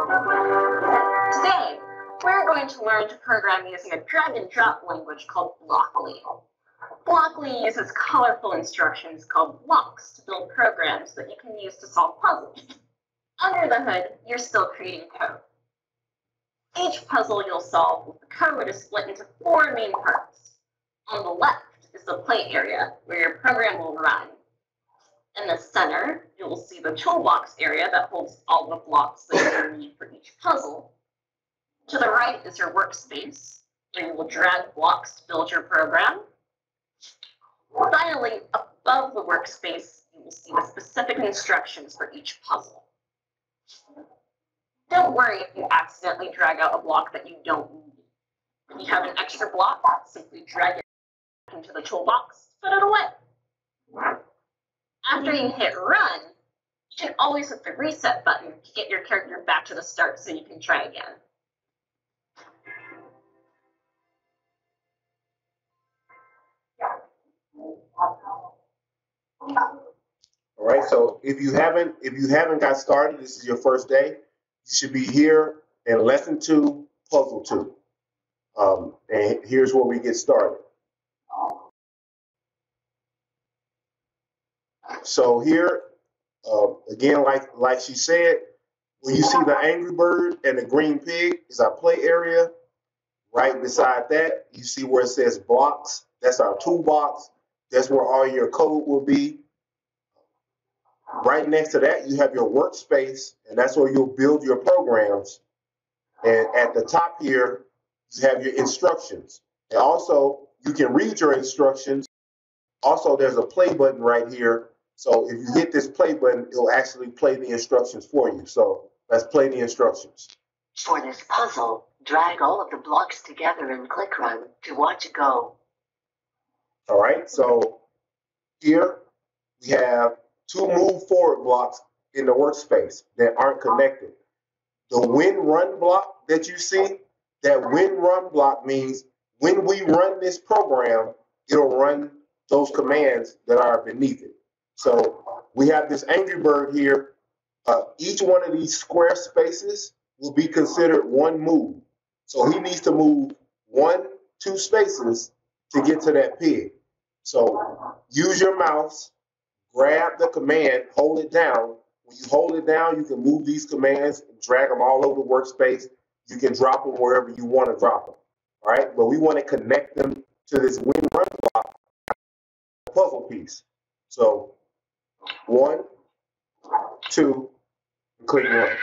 Today, we're going to learn to program using a drag and drop language called Blockly. Blockly uses colorful instructions called blocks to build programs that you can use to solve puzzles. Under the hood, you're still creating code. Each puzzle you'll solve with the code is split into four main parts. On the left is the play area, where your program will run. In the center, you will see the toolbox area that holds all the blocks that you need for each puzzle. To the right is your workspace, where you will drag blocks to build your program. Finally, above the workspace, you will see the specific instructions for each puzzle. Don't worry if you accidentally drag out a block that you don't need. If you have an extra block, simply drag it into the toolbox, put it away. After you hit run, you can always hit the reset button to get your character back to the start so you can try again. All right, so if you haven't if you haven't got started, this is your first day. You should be here in lesson two, puzzle two. Um, and here's where we get started. So here, uh, again, like like she said, when you see the angry bird and the green pig is our play area. Right beside that, you see where it says blocks. That's our toolbox. That's where all your code will be. Right next to that, you have your workspace, and that's where you'll build your programs. And at the top here, you have your instructions. And also, you can read your instructions. Also, there's a play button right here. So if you hit this play button, it'll actually play the instructions for you. So let's play the instructions. For this puzzle, drag all of the blocks together and click run to watch it go. All right, so here we have two move forward blocks in the workspace that aren't connected. The when run block that you see, that when run block means when we run this program, it'll run those commands that are beneath it. So we have this Angry Bird here. Uh, each one of these square spaces will be considered one move. So he needs to move one, two spaces to get to that pig. So use your mouse, grab the command, hold it down. When you hold it down, you can move these commands and drag them all over the workspace. You can drop them wherever you want to drop them. All right, but we want to connect them to this when run block puzzle piece. So one, two, click one.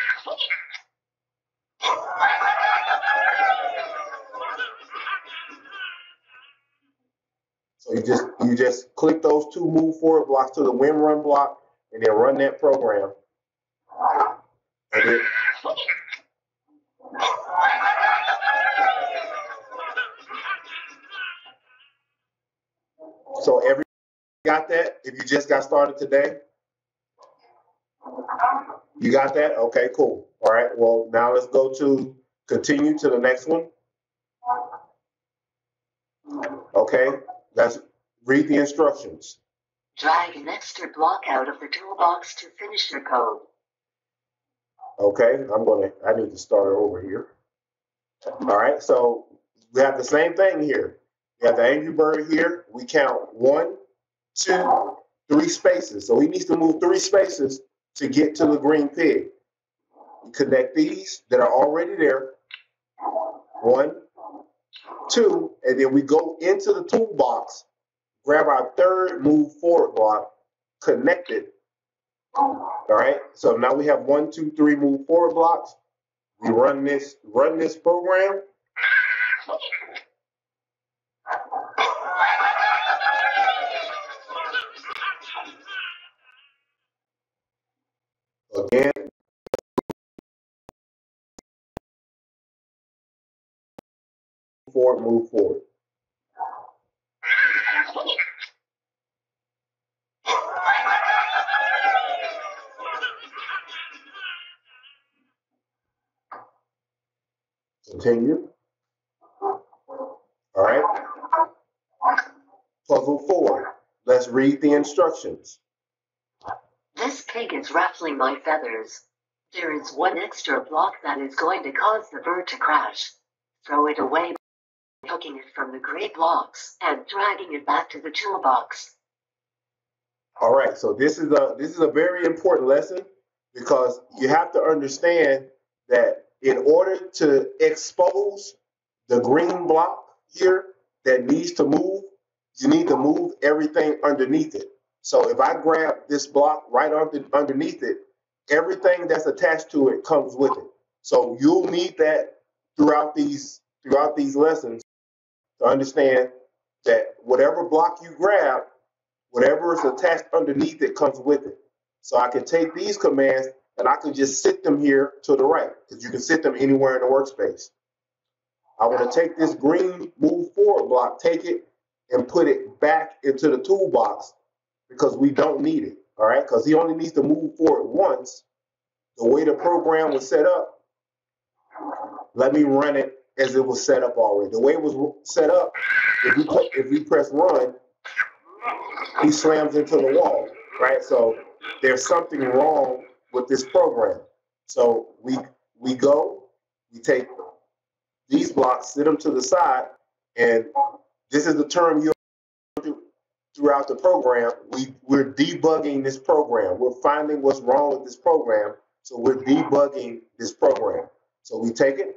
So you just you just click those two move forward blocks to the when run block and then run that program. Then, so every got that? If you just got started today? You got that? Okay, cool. All right. Well, now let's go to continue to the next one. Okay, let's read the instructions. Drag an extra block out of the toolbox to finish your code. Okay, I'm gonna, I need to start over here. All right, so we have the same thing here. We have the Angry Bird here. We count one, two, three spaces. So he needs to move three spaces to get to the green pig. Connect these that are already there. One, two, and then we go into the toolbox, grab our third move forward block, connect it. All right. So now we have one, two, three move forward blocks. We run this, run this program. Again, forward, move forward. Continue. All right. Puzzle four. Let's read the instructions. This pig is ruffling my feathers. There is one extra block that is going to cause the bird to crash. Throw it away, hooking it from the gray blocks and dragging it back to the toolbox. All right, so this is a this is a very important lesson because you have to understand that in order to expose the green block here that needs to move, you need to move everything underneath it. So if I grab this block right under, underneath it, everything that's attached to it comes with it. So you'll need that throughout these throughout these lessons to understand that whatever block you grab, whatever is attached underneath it comes with it. So I can take these commands and I can just sit them here to the right because you can sit them anywhere in the workspace. I want to take this green move forward block, take it and put it back into the toolbox because we don't need it. All right, because he only needs to move forward once. The way the program was set up, let me run it as it was set up already. The way it was set up, if we if we press run, he slams into the wall, right? So there's something wrong with this program. So we we go, we take these blocks, sit them to the side, and this is the term you throughout the program. We we're debugging this program. We're finding what's wrong with this program. So we're debugging this program. So we take it,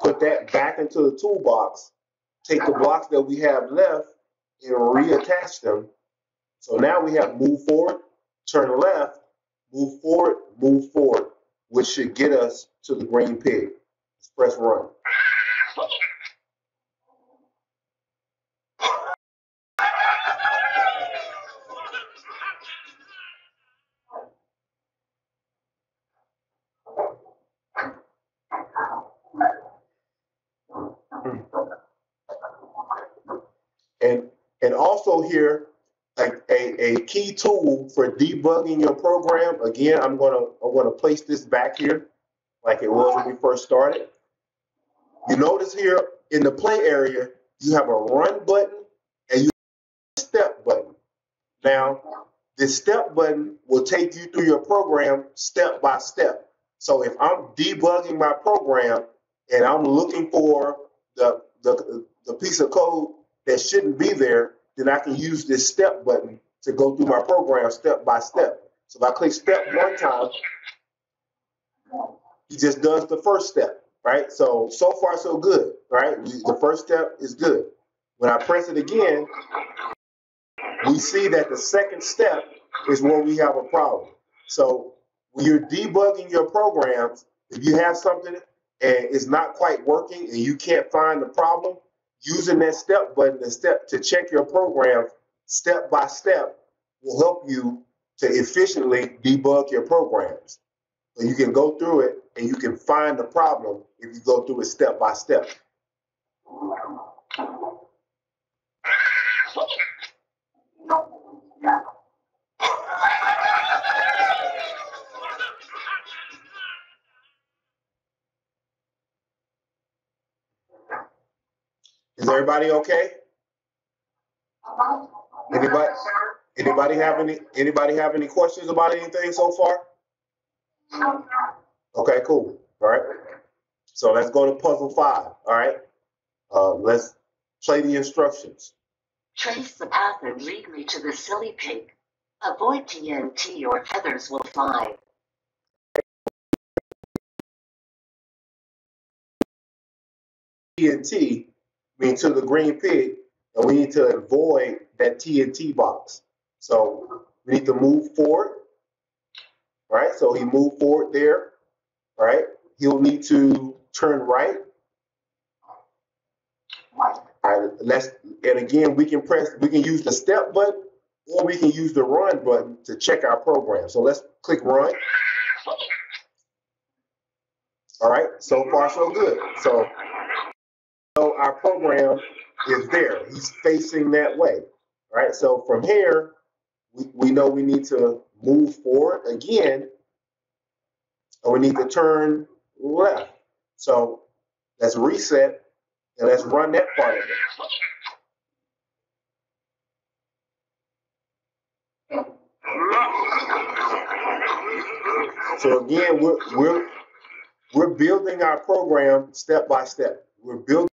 put that back into the toolbox, take the blocks that we have left and reattach them. So now we have move forward, turn left, move forward, move forward, which should get us to the green pig. Let's press run. And and also here, like a, a key tool for debugging your program. Again, I'm gonna I'm gonna place this back here, like it was when we first started. You notice here in the play area, you have a run button and you step button. Now, this step button will take you through your program step by step. So if I'm debugging my program and I'm looking for the, the, the piece of code that shouldn't be there, then I can use this step button to go through my program step by step. So if I click step one time, he just does the first step, right? So, so far so good, right? The first step is good. When I press it again, we see that the second step is where we have a problem. So when you're debugging your programs, if you have something and it's not quite working and you can't find the problem, using that step button to step to check your program step by step will help you to efficiently debug your programs. So you can go through it and you can find the problem if you go through it step by step. Is everybody okay? Anybody anybody have any anybody have any questions about anything so far? Okay, cool. All right. So let's go to puzzle five. All right. Uh, let's play the instructions. Trace the path and lead me to the silly pig. Avoid TNT or feathers will fly. TNT mean to the green pig, and we need to avoid that TNT box. So we need to move forward, right? So he moved forward there, right? He'll need to turn right. Right, let's, and again, we can press, we can use the step button or we can use the run button to check our program. So let's click run. All right, so far so good. So so our program is there. He's facing that way, right? So from here, we, we know we need to move forward again, and we need to turn left. So let's reset and let's run that part of it. So again, we're, we're, we're building our program step by step. We're building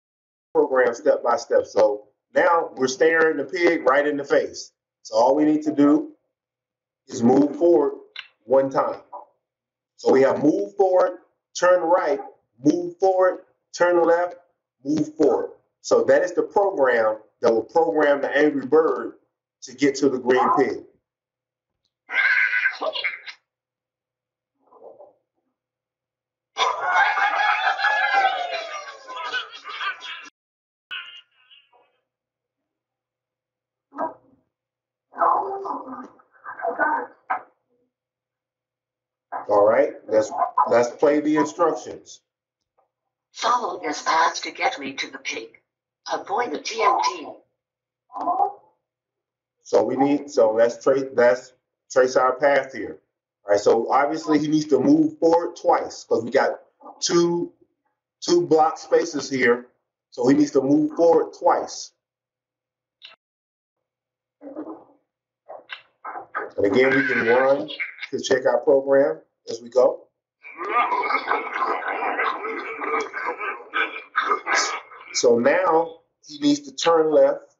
program step by step. So now we're staring the pig right in the face. So all we need to do is move forward one time. So we have move forward, turn right, move forward, turn left, move forward. So that is the program that will program the angry bird to get to the green pig. Let's play the instructions. Follow this path to get me to the pig. Avoid the TNT. So we need so let's trace let's trace our path here. All right, so obviously he needs to move forward twice because we got two two block spaces here. So he needs to move forward twice. And again, we can run to check our program as we go. So now he needs to turn left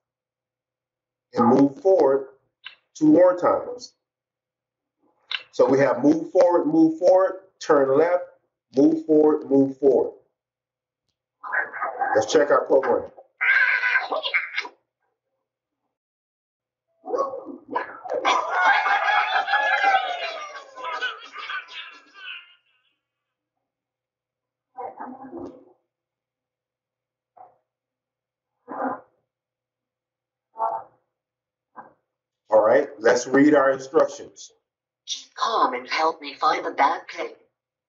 and move forward two more times. So we have move forward, move forward, turn left, move forward, move forward. Let's check our program. Let's read our instructions. Keep calm and help me find the bad pig.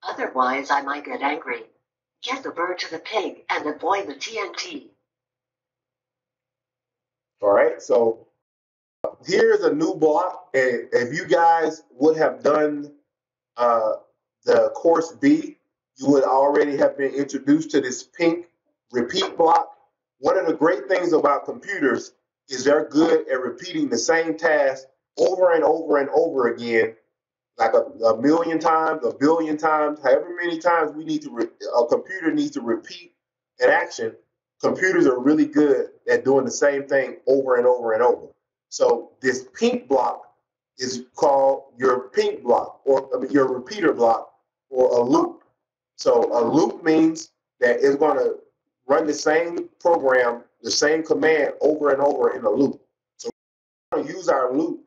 Otherwise, I might get angry. Get the bird to the pig and avoid the TNT. All right, so here's a new block. And if you guys would have done uh, the course B, you would already have been introduced to this pink repeat block. One of the great things about computers is they're good at repeating the same task over and over and over again, like a, a million times, a billion times, however many times we need to, re- a computer needs to repeat an action. Computers are really good at doing the same thing over and over and over. So this pink block is called your pink block or your repeater block or a loop. So a loop means that it's going to run the same program, the same command over and over in a loop. So we're going to use our loop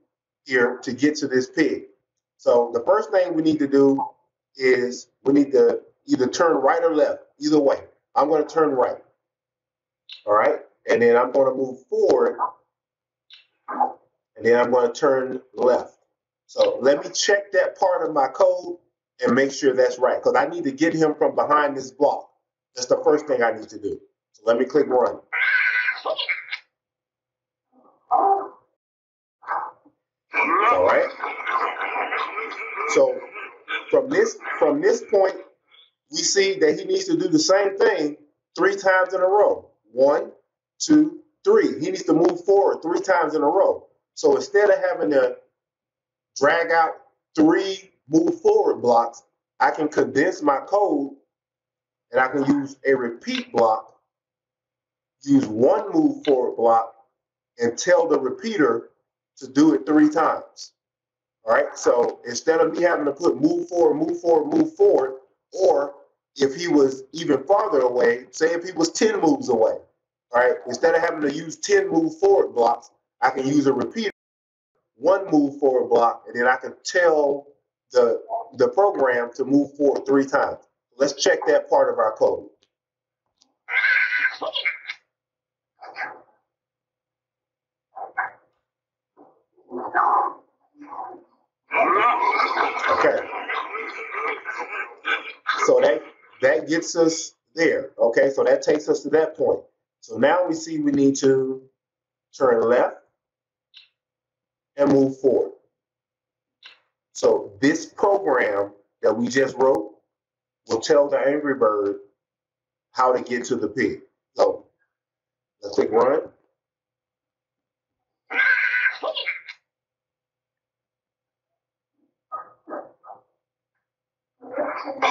here to get to this pig. So the first thing we need to do is we need to either turn right or left, either way. I'm going to turn right. All right. And then I'm going to move forward. And then I'm going to turn left. So let me check that part of my code and make sure that's right because I need to get him from behind this block. That's the first thing I need to do. So let me click run. All right. So from this from this point, we see that he needs to do the same thing three times in a row. One, two, three. He needs to move forward three times in a row. So instead of having to drag out three move forward blocks, I can condense my code and I can use a repeat block, use one move forward block, and tell the repeater to do it three times. All right. So instead of me having to put move forward, move forward, move forward, or if he was even farther away, say if he was 10 moves away, all right, instead of having to use 10 move forward blocks, I can use a repeater, one move forward block, and then I can tell the the program to move forward three times. Let's check that part of our code. Okay. So that that gets us there. Okay, so that takes us to that point. So now we see we need to turn left and move forward. So this program that we just wrote will tell the Angry Bird how to get to the pig. So let's click run. That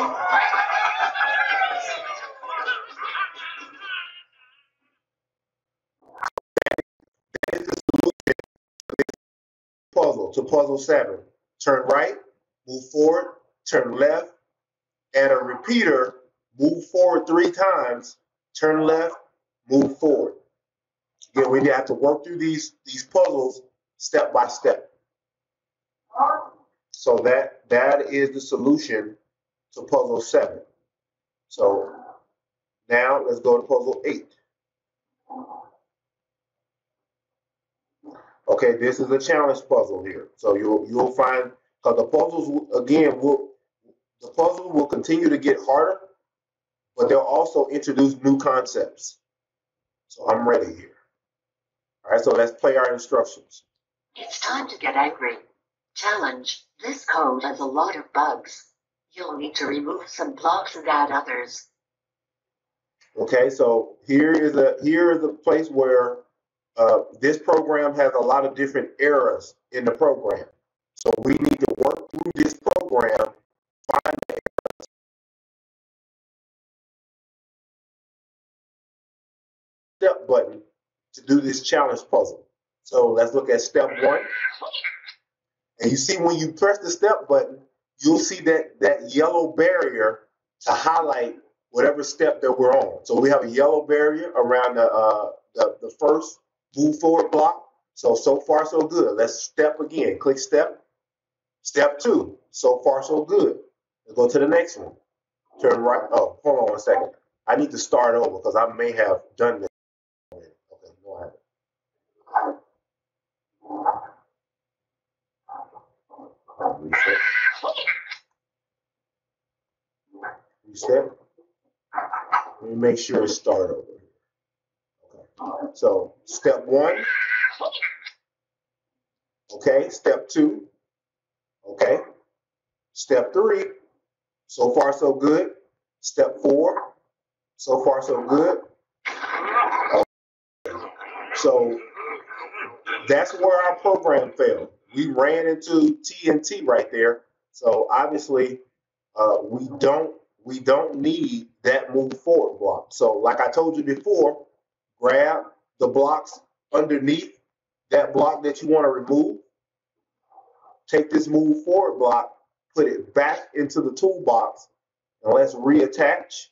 is the solution puzzle, to puzzle seven. Turn right, move forward, turn left, add a repeater, move forward three times, turn left, move forward. Again, we have to work through these, these puzzles step by step. So that that is the solution to puzzle seven. So now let's go to puzzle eight. Okay, this is a challenge puzzle here. So you'll you'll find because the puzzles again will the puzzle will continue to get harder, but they'll also introduce new concepts. So I'm ready here. All right, so let's play our instructions. It's time to get angry. Challenge. This code has a lot of bugs. You'll need to remove some blocks and add others. Okay, so here is a here is a place where uh, this program has a lot of different errors in the program. So we need to work through this program, find the errors. step button to do this challenge puzzle. So let's look at step one. And you see when you press the step button, you'll see that that yellow barrier to highlight whatever step that we're on. So we have a yellow barrier around the uh, the, the first move forward block. So so far so good. Let's step again. Click step. Step two. So far so good. Let's go to the next one. Turn right. Oh, hold on one second. I need to start over because I may have done this. already. Okay, no, I haven't. Reset. Reset. Let me make sure it start over. Okay. So step one. Okay. Step two. Okay. Step three. So far so good. Step four. So far so good. So that's where our program failed. We ran into TNT right there. So obviously, uh, we don't we don't need that move forward block. So like I told you before, grab the blocks underneath that block that you want to remove. Take this move forward block, put it back into the toolbox, and let's reattach.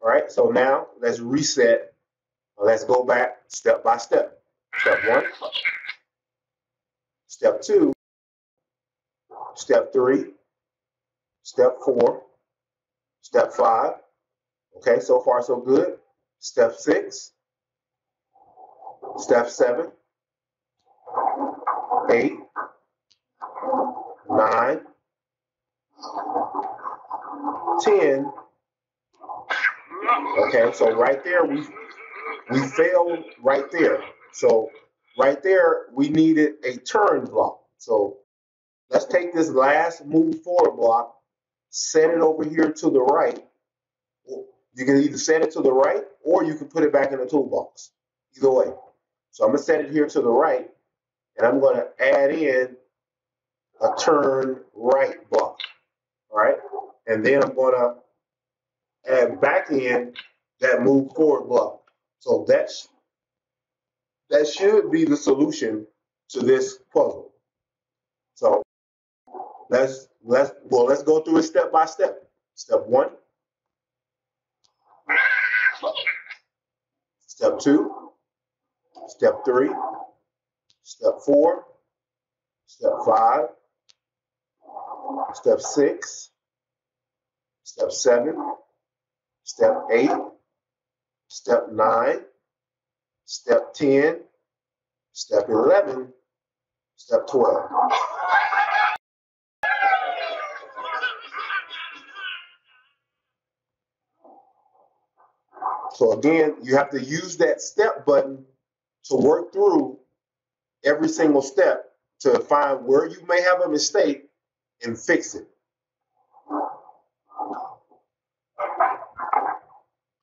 All right, so now let's reset. Let's go back step by step. Step one, step two, step three, step four, step five. Okay, so far so good. Step six, step seven, eight, nine, ten. Okay, so right there we we failed right there. So right there we needed a turn block. So let's take this last move forward block, set it over here to the right. You can either set it to the right or you can put it back in the toolbox. Either way. So I'm gonna set it here to the right and I'm gonna add in a turn right block. All right. And then I'm gonna add back in that move forward block. So that's that should be the solution to this puzzle. Let's let's well let's go through it step by step. Step one. Step two. Step three. Step four. Step five. Step six. Step seven. Step eight. Step nine. Step 10. Step 11. Step 12. So again, you have to use that step button to work through every single step to find where you may have a mistake and fix it.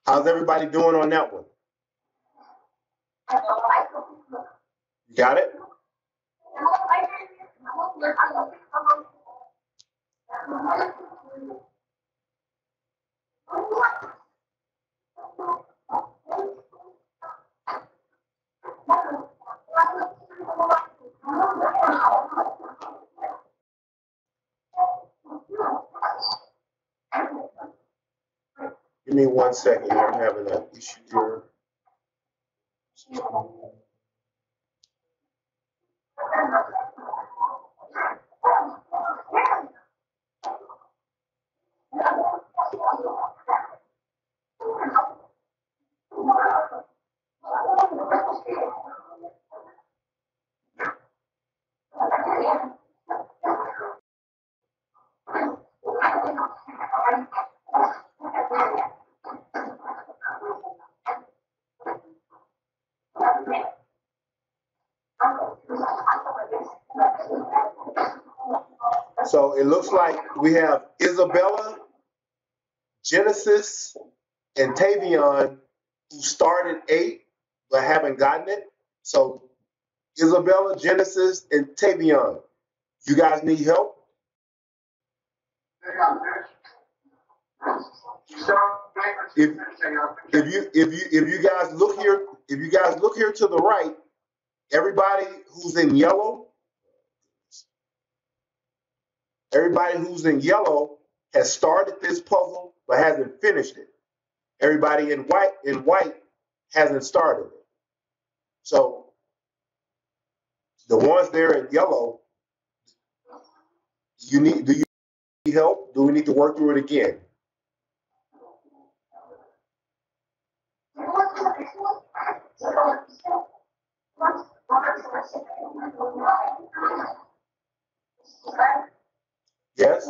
How's everybody doing on that one? You got it? Give me one second. I'm having an issue here. It looks like we have Isabella, Genesis, and Tavion who started eight but haven't gotten it. So Isabella, Genesis, and Tavion, you guys need help? If, if you if you if you guys look here, if you guys look here to the right, everybody who's in yellow, everybody who's in yellow has started this puzzle but hasn't finished it. Everybody in white in white hasn't started it. So the ones there in yellow, you need do you need help? Do we need to work through it again? Yes?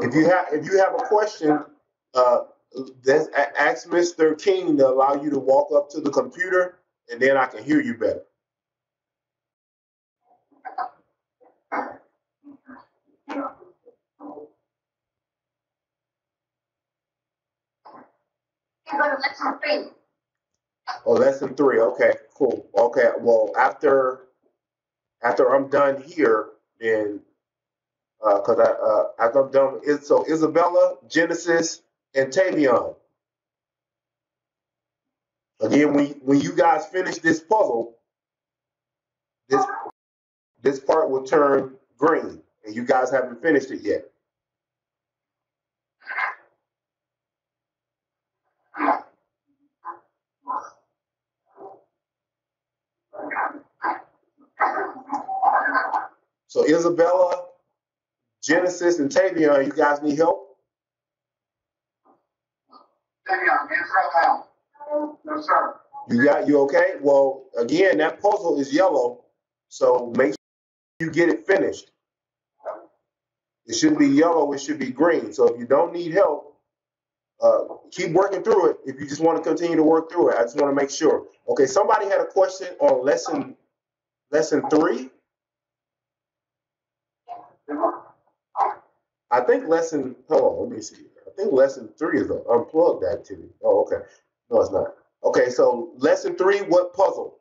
If you have if you have a question, uh, that's, ask Mr. King to allow you to walk up to the computer, and then I can hear you better. Oh, lesson three. Okay, cool. Okay, well after after I'm done here, then because I uh, after I'm done, so Isabella, Genesis, and Tavion. Again, when when you guys finish this puzzle, this this part will turn green, and you guys haven't finished it yet. So Isabella, Genesis, and Tavion, you guys need help? No, sir. You got you okay? Well, again, that puzzle is yellow, so make sure you get it finished. It shouldn't be yellow, it should be green. So if you don't need help, uh, keep working through it. If you just want to continue to work through it, I just want to make sure. Okay, somebody had a question on lesson lesson three. I think lesson, hold on, let me see. I think lesson three is an unplugged activity. Oh, okay. No, it's not. Okay, so lesson three, what puzzle?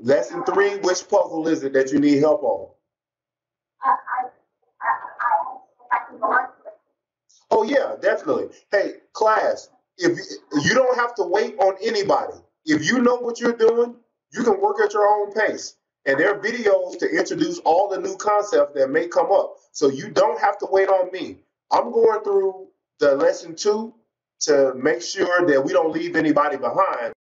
Lesson three, which puzzle is it that you need help on? Oh yeah, definitely. Hey, class, if you, you don't have to wait on anybody. If you know what you're doing, you can work at your own pace. And there are videos to introduce all the new concepts that may come up. So you don't have to wait on me. I'm going through the lesson two to make sure that we don't leave anybody behind.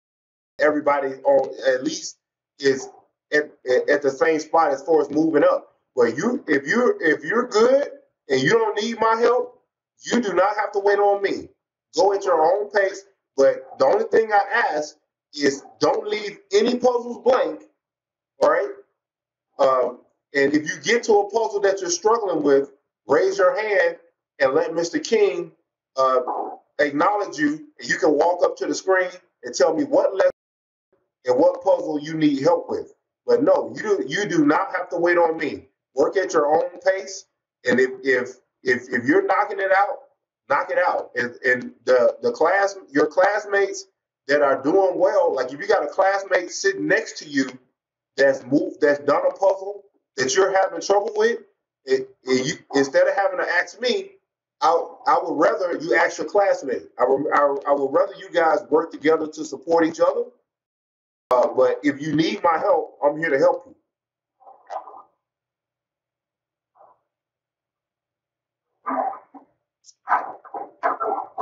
Everybody on at least is at, at, the same spot as far as moving up. But you if you're if you're good and you don't need my help, you do not have to wait on me. Go at your own pace. But the only thing I ask is don't leave any puzzles blank. All right. Um, and if you get to a puzzle that you're struggling with, raise your hand and let Mr. King uh, acknowledge you. And you can walk up to the screen and tell me what lesson and what puzzle you need help with. But no, you do, you do not have to wait on me. Work at your own pace. And if if if, if you're knocking it out, knock it out. And, and the the class your classmates that are doing well, like if you got a classmate sitting next to you that's moved that's done a puzzle that you're having trouble with, it, it, you, instead of having to ask me, I, I would rather you ask your classmate. I, would- I, I would rather you guys work together to support each other Uh, but if you need my help, I'm here to help you.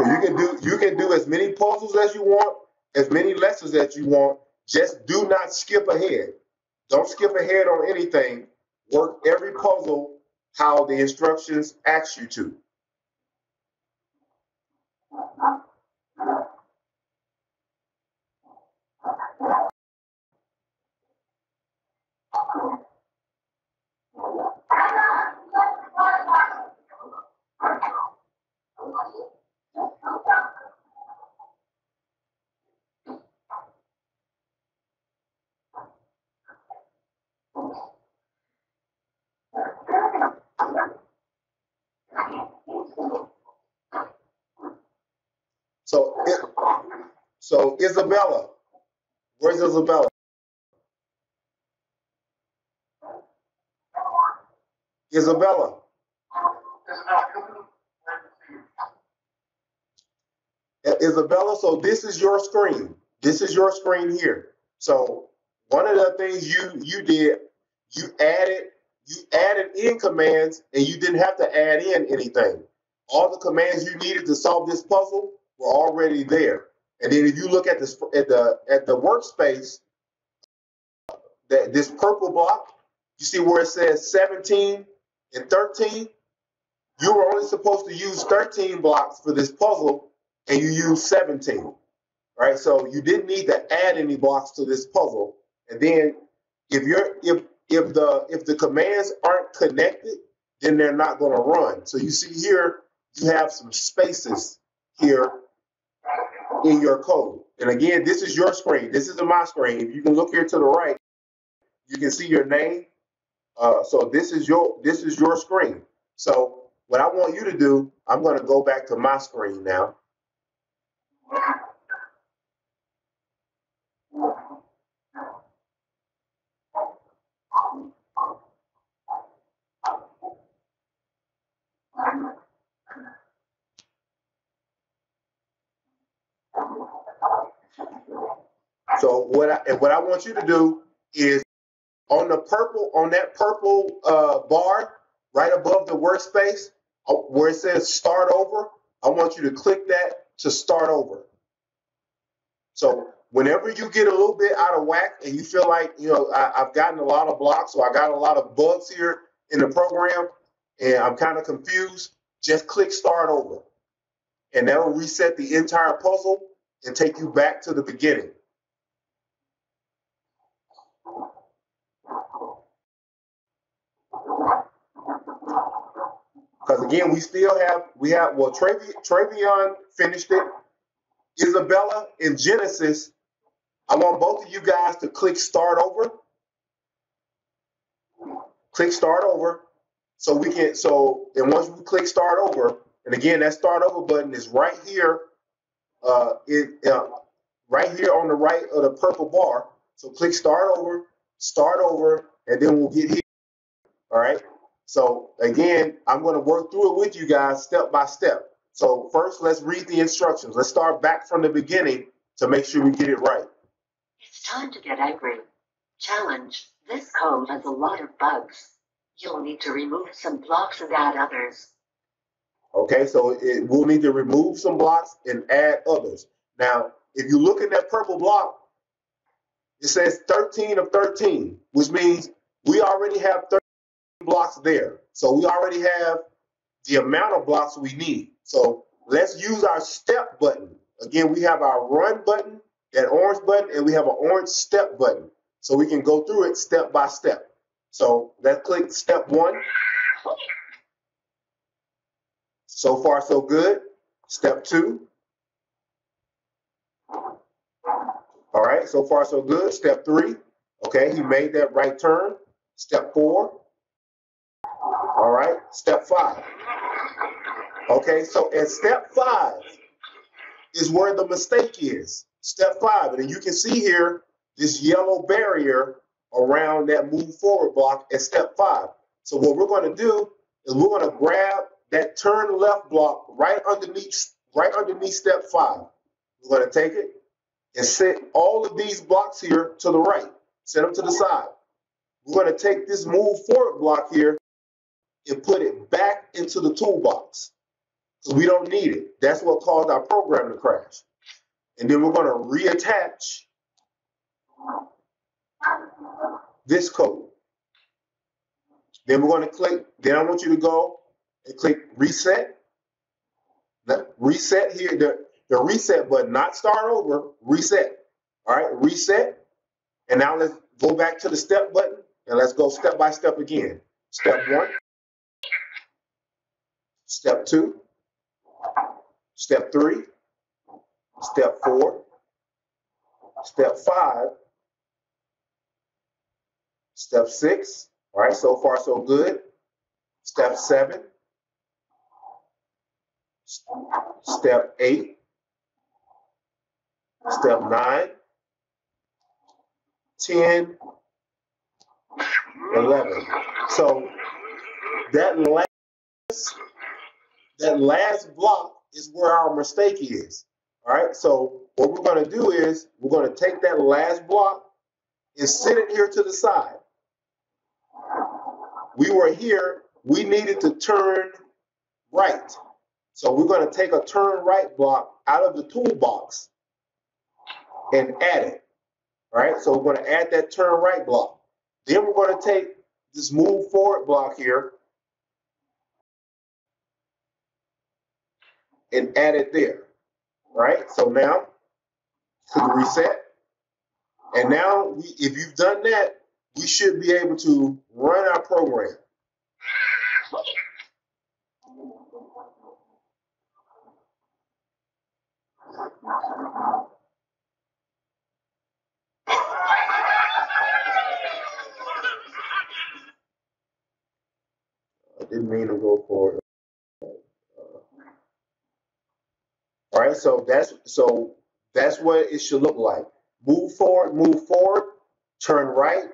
You can do you can do as many puzzles as you want, as many lessons as you want. Just do not skip ahead. Don't skip ahead on anything. Work every puzzle how the instructions ask you to. So, so Isabella, where's Isabella? Isabella. Isabella, so this is your screen. This is your screen here. So one of the things you you did, you added you added in commands and you didn't have to add in anything. All the commands you needed to solve this puzzle were already there. And then if you look at the at the at the workspace, that this purple block, you see where it says 17 and 13. You were only supposed to use 13 blocks for this puzzle, and you used 17. Right? So you didn't need to add any blocks to this puzzle. And then if you're if if the if the commands aren't connected, then they're not going to run. So you see here, you have some spaces here in your code. And again, this is your screen. This is my screen. If you can look here to the right, you can see your name. Uh, so this is your this is your screen. So what I want you to do, I'm going to go back to my screen now. So what I what I want you to do is on the purple on that purple uh, bar right above the workspace uh, where it says start over, I want you to click that to start over. So whenever you get a little bit out of whack and you feel like you know I, I've gotten a lot of blocks or I got a lot of bugs here in the program and I'm kind of confused, just click start over. And that'll reset the entire puzzle and take you back to the beginning. Because again, we still have we have well Travion, finished it. Isabella in Genesis. I want both of you guys to click start over. Click start over. So we can so and once we click start over, and again that start over button is right here. Uh it uh, right here on the right of the purple bar. So click start over, start over, and then we'll get here. All right. So again, I'm going to work through it with you guys step by step. So first, let's read the instructions. Let's start back from the beginning to make sure we get it right. It's time to get angry. Challenge. This code has a lot of bugs. You'll need to remove some blocks and add others. Okay, so it, we'll need to remove some blocks and add others. Now, if you look at that purple block, it says 13 of 13, which means we already have 13 blocks there. So we already have the amount of blocks we need. So let's use our step button. Again, we have our run button, that orange button, and we have an orange step button. So we can go through it step by step. So let's click step one. So far, so good. Step two. All right, so far, so good. Step three. Okay, he made that right turn. Step four. All right, step five. Okay, so at step five is where the mistake is. Step five, and you can see here this yellow barrier around that move forward block at step five. So what we're going to do is we're going to grab that turn left block right underneath, right underneath step five. We're going to take it, and set all of these blocks here to the right. Set them to the side. We're going to take this move forward block here and put it back into the toolbox. So we don't need it. That's what caused our program to crash. And then we're going to reattach this code. Then we're going to click, then I want you to go and click reset. Now, reset here, the, the reset button, not start over, reset. All right, reset. And now let's go back to the step button and let's go step by step again. Step one, step two, step three, step four, step five, step six. All right, so far so good. Step seven, step eight, step nine, 10, 11. So that last that last block is where our mistake is. All right. So what we're going to do is we're going to take that last block and sit it here to the side. We were here. We needed to turn right. So we're going to take a turn right block out of the toolbox and add it. All right. So we're going to add that turn right block. Then we're going to take this move forward block here and add it there. Right? So now click reset. And now we, if you've done that, we should be able to run our program. I didn't mean to go for it. All right, so that's so that's what it should look like. Move forward, move forward, turn right,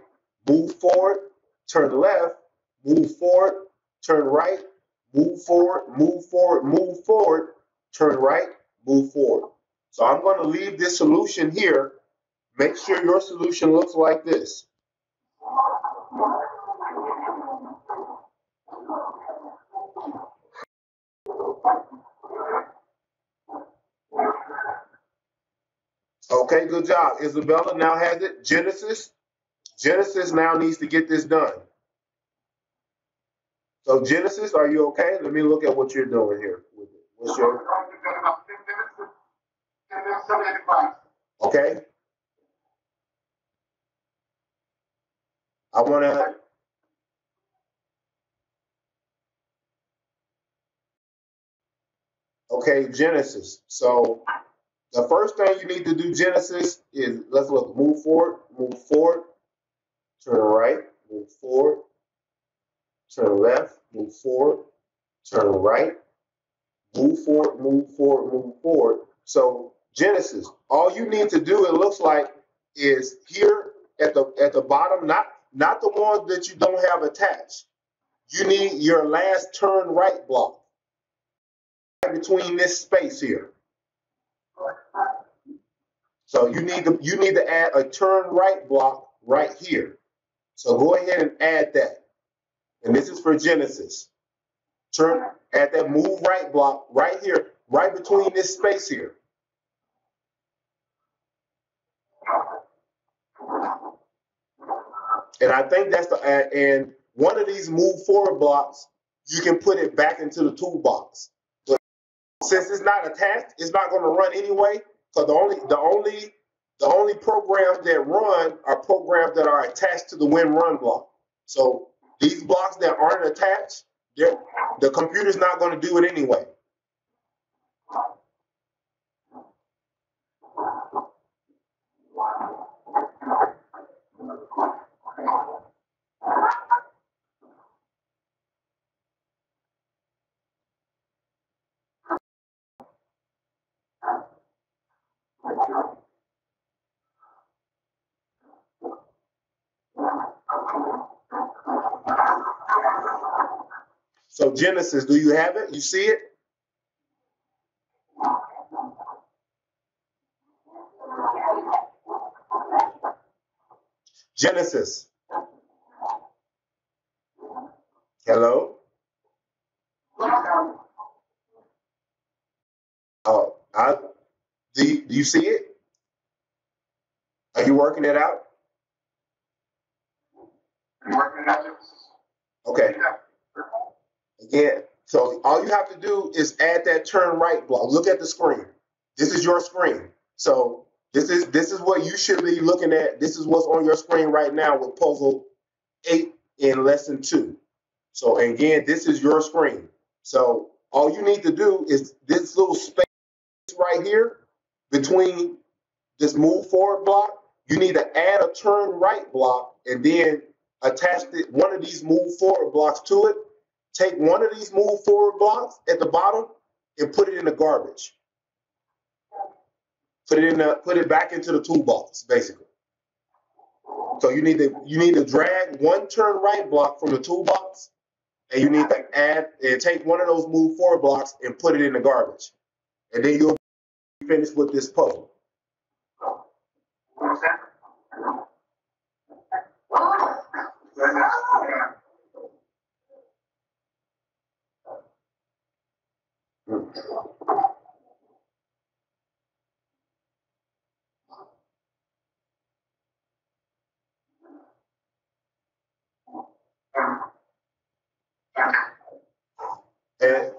move forward, turn left, move forward, turn right, move forward, move forward, move forward, turn right, move forward. So I'm going to leave this solution here. Make sure your solution looks like this. Okay, good job. Isabella now has it. Genesis. Genesis now needs to get this done. So Genesis, are you okay? Let me look at what you're doing here. What's your okay? I want to. Okay, Genesis. So the first thing you need to do, Genesis, is let's look, move forward, move forward, turn right, move forward, turn left, move forward, turn right, move forward, move forward, move forward. So Genesis, all you need to do, it looks like, is here at the at the bottom, not not the ones that you don't have attached. You need your last turn right block between this space here. So you need to you need to add a turn right block right here. So go ahead and add that. And this is for Genesis. Turn add that move right block right here, right between this space here. And I think that's the and one of these move forward blocks, you can put it back into the toolbox. But since it's not attached, it's not going to run anyway. So the only the only the only programs that run are programs that are attached to the when run block. So these blocks that aren't attached, the computer's not going to do it anyway. So Genesis, do you have it? You see it? Genesis. Hello? Oh, I, do you, do you see it? Are you working it out? Okay. Again, so all you have to do is add that turn right block. Look at the screen. This is your screen. So this is this is what you should be looking at. This is what's on your screen right now with puzzle eight in lesson two. So again, this is your screen. So all you need to do is this little space right here between this move forward block. You need to add a turn right block and then attach the, one of these move forward blocks to it. Take one of these move forward blocks at the bottom and put it in the garbage. Put it in the put it back into the toolbox, basically. So you need to you need to drag one turn right block from the toolbox, and you need to add and take one of those move forward blocks and put it in the garbage, and then you'll be finished with this puzzle.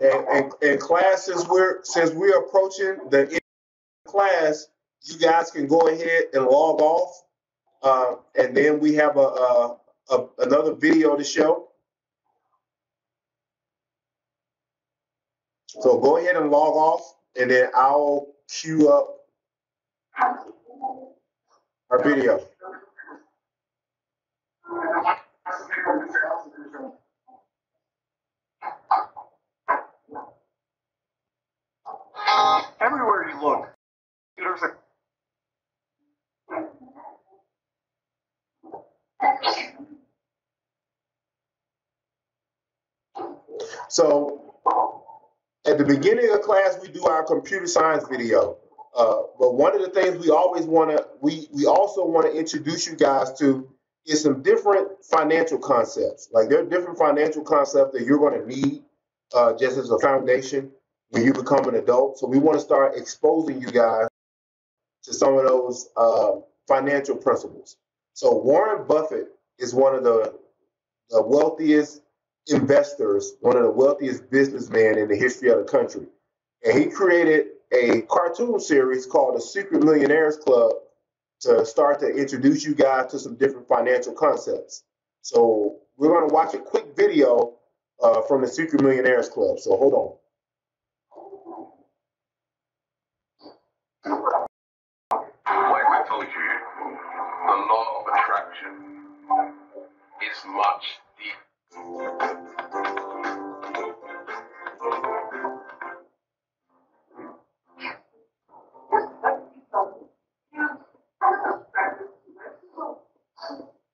And, and, and, class, since we're since we're approaching the end of class, you guys can go ahead and log off, uh, and then we have a, a, a another video to show. So go ahead and log off, and then I'll queue up our video. Everywhere you look, there's a So at the beginning of class, we do our computer science video. Uh, but one of the things we always want to, we we also want to introduce you guys to is some different financial concepts. Like there are different financial concepts that you're going to need uh, just as a foundation when you become an adult. So we want to start exposing you guys to some of those uh, financial principles. So Warren Buffett is one of the, the wealthiest investors, one of the wealthiest businessmen in the history of the country. And he created a cartoon series called the Secret Millionaires Club to start to introduce you guys to some different financial concepts. So we're going to watch a quick video uh, from the Secret Millionaires Club. So hold on. Like I told you, the law of attraction is much deeper.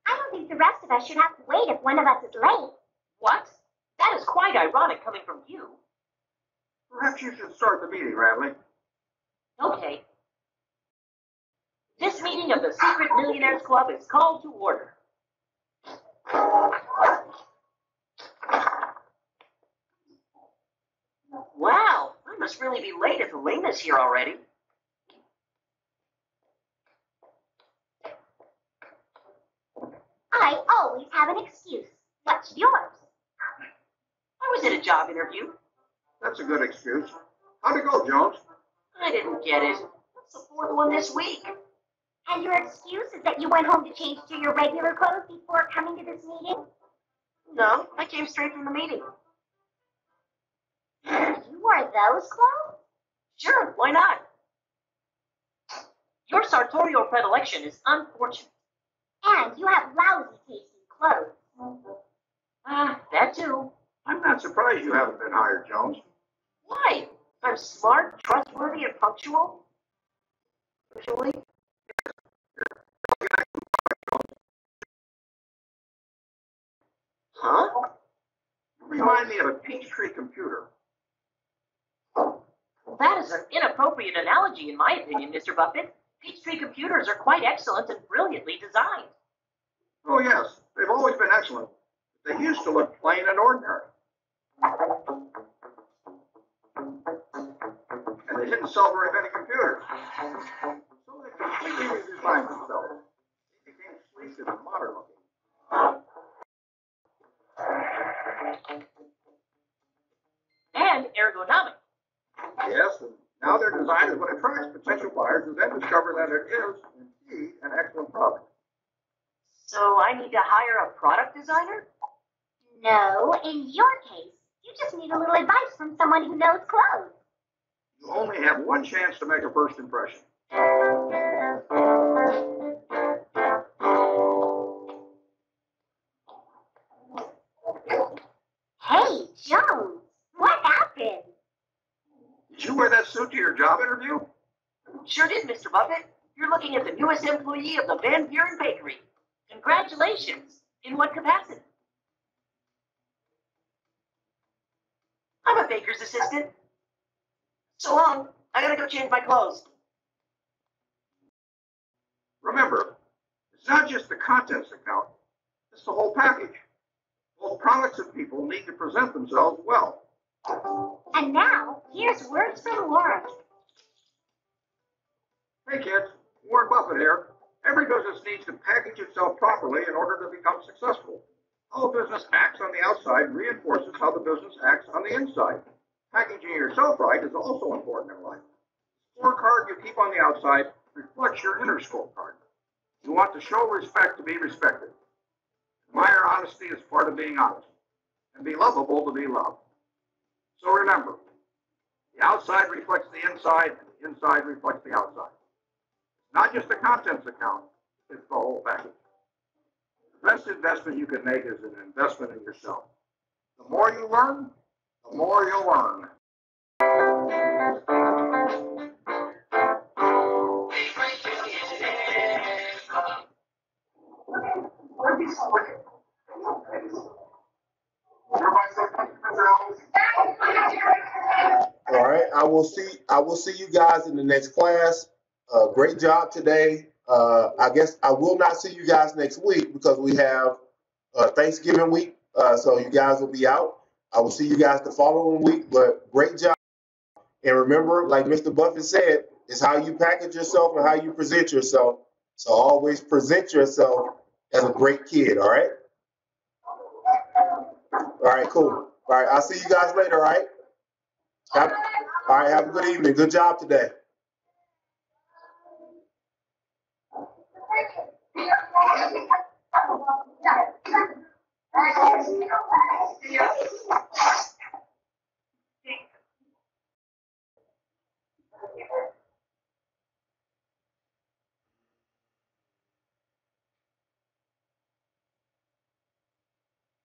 I don't think the rest of us should have to wait if one of us is late. What? That is quite ironic coming from you. perhaps you should start the meeting, Radley. Okay. This meeting of the Secret Millionaires Club is called to order. Wow, I must really be late if Elena's here already. I always have an excuse. What's yours? I was at a job interview. That's a good excuse. How'd it go, Jones? I didn't get it. That's the fourth one this week. And your excuse is that you went home to change to your regular clothes before coming to this meeting? No, I came straight from the meeting. You wore those clothes? Sure, why not? Your sartorial predilection is unfortunate. And you have lousy taste in clothes. Ah, that too. I'm not surprised you haven't been hired, Jones. Why? I'm smart, trustworthy, and punctual. Usually. Huh? You remind me of a Peachtree computer. That is an inappropriate analogy, in my opinion, Mr. Buffett. Peachtree computers are quite excellent and brilliantly designed. Oh, yes, they've always been excellent. They used to look plain and ordinary. Didn't sell very many computers. So they completely redesigned themselves. They became sleek and modern looking. And ergonomic. Yes, and now their design is what attracts potential buyers who then discover that it is indeed an excellent product. So I need to hire a product designer? No, in your case, you just need a little advice from someone who knows clothes. You only have one chance to make a first impression. Hey, Jones, what happened? Did you wear that suit to your job interview? Sure did, Mr. Buffett. You're looking at the newest employee of the Van Buren Bakery. Congratulations. In what capacity? I'm a baker's assistant. So long. I gotta go change my clothes. Remember, it's not just the contents that count, it's the whole package. Both products and people need to present themselves well. And now, here's words from Warren. Hey kids, Warren Buffett here. Every business needs to package itself properly in order to become successful. How a business acts on the outside reinforces how the business acts on the inside. Packaging yourself right is also important in life. The scorecard you keep on the outside reflects your inner scorecard. You want to show respect to be respected. Admire honesty as part of being honest. And be lovable to be loved. So remember, the outside reflects the inside, and the inside reflects the outside. Not just the contents that count, it's the whole package. The best investment you can make is an investment in yourself. The more you learn, the more you'll earn. All right, I will see. I will see you guys in the next class. Uh, great job today. Uh, I guess I will not see you guys next week because we have uh, Thanksgiving week, uh, so you guys will be out. I will see you guys the following week. But great job. And remember, like Mr. Buffett said, it's how you package yourself and how you present yourself. So always present yourself as a great kid, all right? All right, cool. All right, I'll see you guys later, all right? Have, all right, have a good evening. Good job today. Thank you. Thank you.